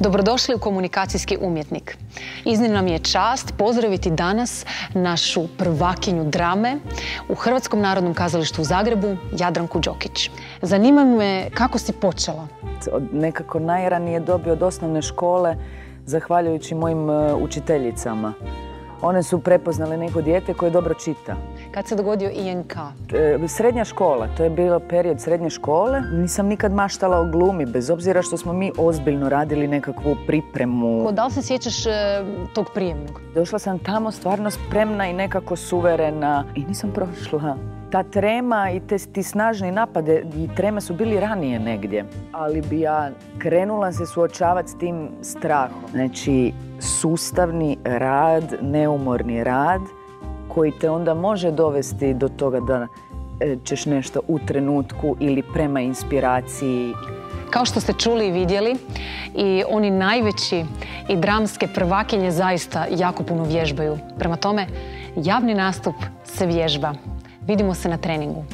Dobrodošli u Komunikacijski umjetnik. Iznimna mi je čast pozdraviti danas našu prvakinju drame u Hrvatskom narodnom kazalištu u Zagrebu, Jadranku Đokić. Zanima me kako si počela? Od nekako najranije dobi od osnovne škole, zahvaljujući mojim e, učiteljicama. One su prepoznale neko dijete koje dobro čita. Kad se dogodio INK? E, Srednja škola, to je bio period srednje škole. Nisam nikad maštala o glumi, bez obzira što smo mi ozbiljno radili nekakvu pripremu. Da li se sjećaš e, tog prijemnog? Došla sam tamo stvarno spremna i nekako suverena i nisam prošla. Ta trema i te, ti snažni napade i treme su bili ranije negdje. Ali bi ja krenula se suočavati s tim strahom. Znači, sustavni rad, neumorni rad koji te onda može dovesti do toga da e, ćeš nešto u trenutku ili prema inspiraciji Kao što ste čuli i vidjeli, i oni najveći i dramske prvakinje zaista jako puno vježbaju. Prema tome, javni nastup se vježba. Vidimo se na treningu.